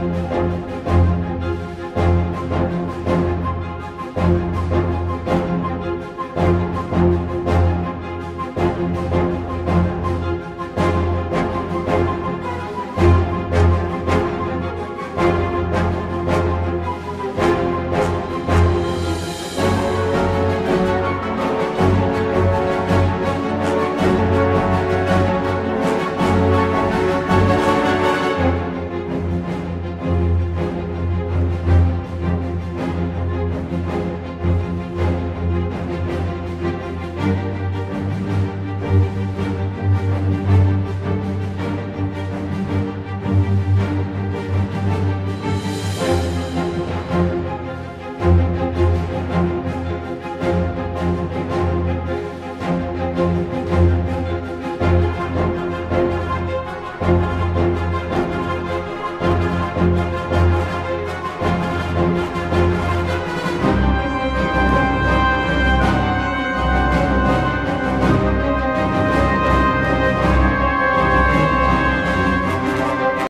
Música